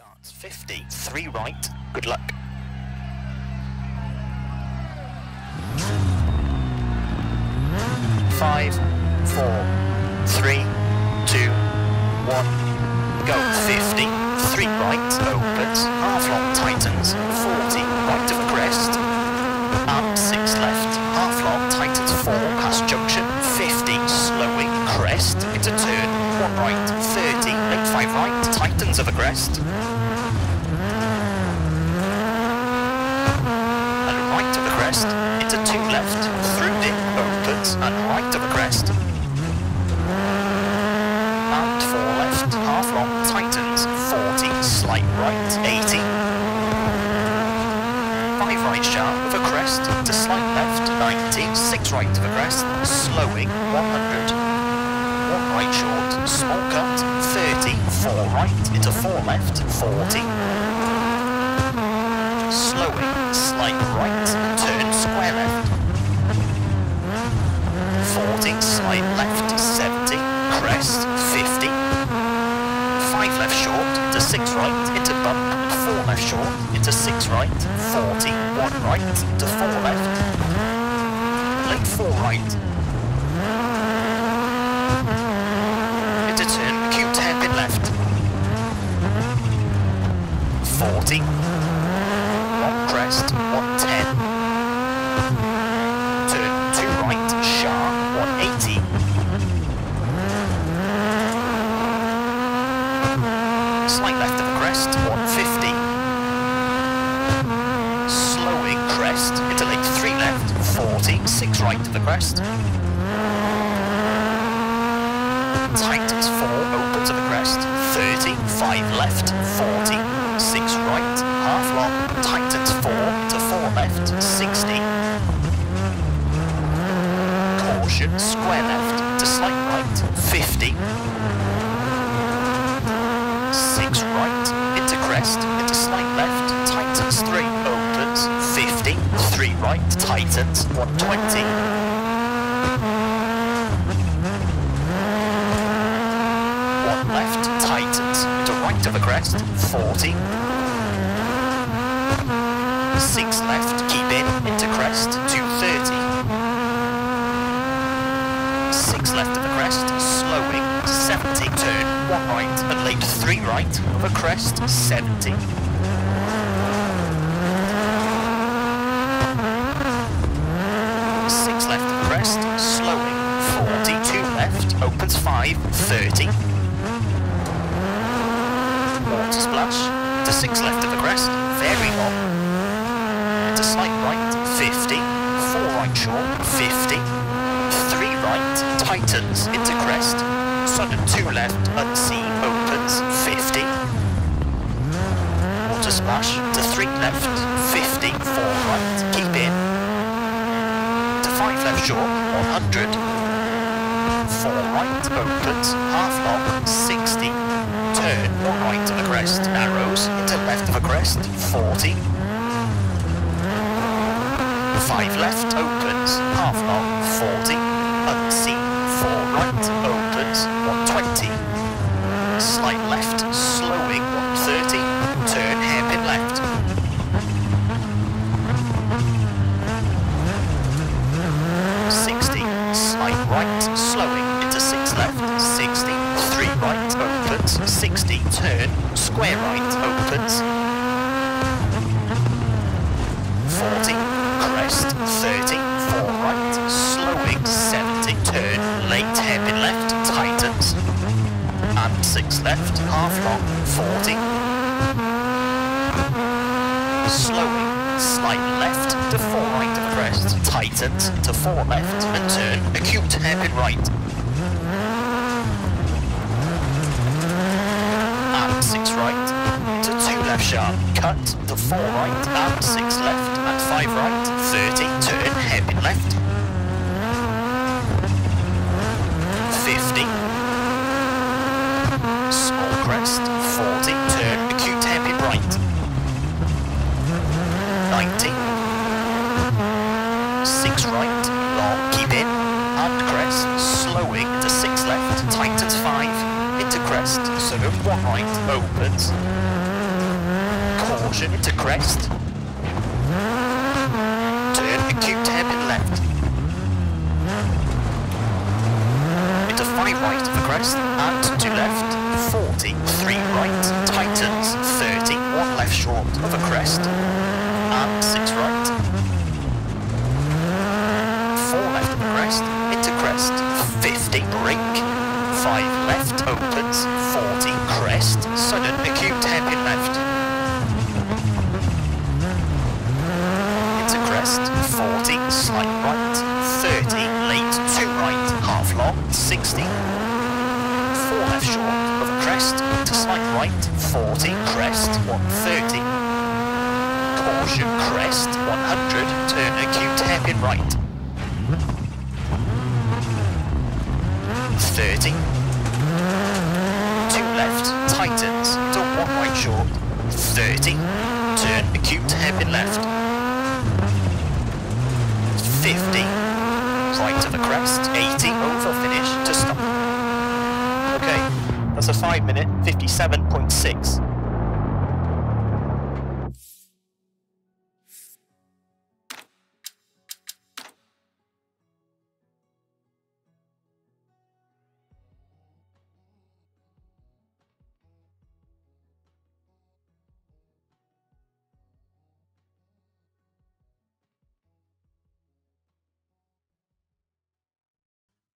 Starts 50, 3 right, good luck. Five, four, three, two, one, go. 50, 3 right, oh, opens, half long right, of a crest, and right of crest, into 2 left, through dip, opens, and right of a crest, and 4 left, half long, tightens, 40, slight right, 80, 5 right sharp of a crest, to slight left, 90, 6 right of a crest, slowing, 100, 1 right short, small cut, 30, 4 right, into 4 left, 40, slowing, slight right, turn square left, 40, slight left, 70, crest, 50, 5 left short, into 6 right, into bump, 4 left short, into 6 right, 40, 1 right, into 4 left, late 4 right, 40, 6 right to the crest. Tightens 4, open to the crest, 30, 5 left, 40, 6 right, half long, tightens 4, to 4 left, 60. Caution, square left, to slight right, 50. 6 right, into crest, into slight left, tightens 3, opens, 50, 3 tightens, 120. 1 left, tightens, into right of the crest, 40. 6 left, keep in, into crest, 230. 6 left of the crest, slowing, 70, turn, 1 right, and late 3 right, of a crest, 70. Six left of the crest, slowing, 42 left, opens 5, 30. Water splash, to 6 left of the crest, very long. Into slight right, 50. 4 right short, 50 three right, tightens into crest, sudden two left, unseen, opens, 50. Water splash to three left, 50, four right, keep in. To five left short, 100. Four right, opens, half long, 60. Turn, right to the crest, narrows, into left of a crest, 40. Five left opens, half long, 40, unseen, four right opens, 120. Slight left, slowing, 60, turn, square right, opens. 40, crest, 30, 4 right, slowing, 70, turn, late hairpin left, tightens. And 6 left, half long, 40. Slowing, slight left to 4 right of crest, tightens to 4 left and turn, acute hairpin right. 6 right, to 2 left sharp, cut to 4 right, and 6 left, and 5 right, 30, turn, hairpin left, left, 5, into crest, sort of 1 right, opens, caution to crest. Turn acute hairpin left. Into 5 right the crest and to left. 40, 3 right, tightens, 30, 1 left short of a crest, and 6 right. 4 left of the crest, into crest, 50, brake, 5 left, opens, 40, crest, sudden acute hairpin left. Into crest, 40, slight right, 30, late, 2 right, half long, 60, 4 left short, crest, to slight right, 40, crest, 130. Caution, crest, 100, turn acute hairpin right. 30. 2 left, tightens, to 1 right short. 30, turn acute hairpin left. 50, right of the crest, 80, over finish to stop. Okay, that's a 5 minute 57.6.